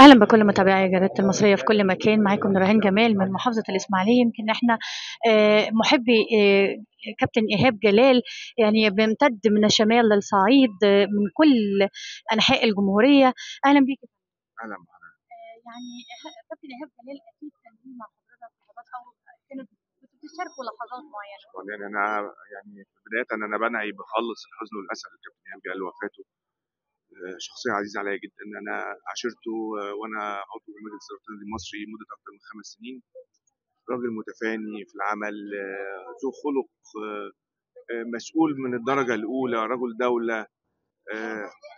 أهلا بكل متابعي جريده المصرية في كل مكان. معاكم نورهان جمال من محافظة الإسماعيلية. يمكن إحنا آه، محبي آه، كابتن إيهاب جلال يعني بيمتد من الشمال للصعيد آه، من كل أنحاء الجمهورية. أهلا بيك. أهلا بحضرتك. يعني كابتن إيهاب جلال أكيد كان ليه مع حضرتك لحظات أو كانت بتشاركوا لحظات معينة. يعني أنا يعني بدايه أنا بنعي بخلص الحزن والأسى للكابتن إيهاب جلال وفاته. شخصية عزيزة عليا جدا. أنا عاشرته آه، وأنا عضو مجلس الوطني المصري مدة أكثر من خمس سنين. راجل متفاني في العمل آه، ذو خلق آه، مسؤول من الدرجة الأولى رجل دولة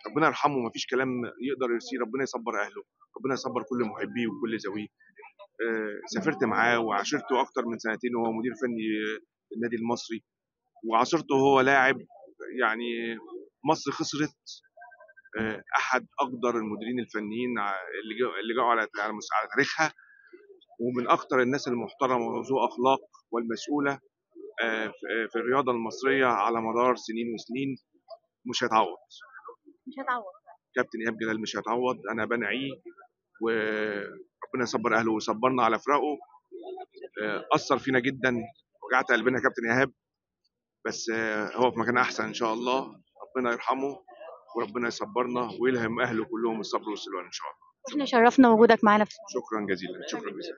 ربنا يرحمه مفيش كلام يقدر يرسيه ربنا يصبر أهله ربنا يصبر كل محبيه وكل ذويه. آه، سافرت معاه وعاشرته أكتر من سنتين وهو مدير فني النادي المصري. وعاصرته وهو لاعب يعني مصر خسرت أحد أقدر المديرين الفنيين اللي جاوا على على تاريخها ومن أكتر الناس المحترمة وذو أخلاق والمسؤولة آه، في آه، في الرياضة المصرية على مدار سنين وسنين مش هيتعوض مش هتعوض. كابتن إيهاب جلال مش هيتعوض أنا بنعيه وربنا يصبر أهله ويصبرنا على فراقه. آه، أثر فينا جدا وجعت قلبنا كابتن إيهاب بس آه، هو في مكان أحسن إن شاء الله ربنا يرحمه. وربنا يصبرنا ويلهم أهله كلهم الصبر والسلوان إن شاء الله. إحنا شرفنا وجودك معانا في شكرا جزيلا شكرا جزيلا.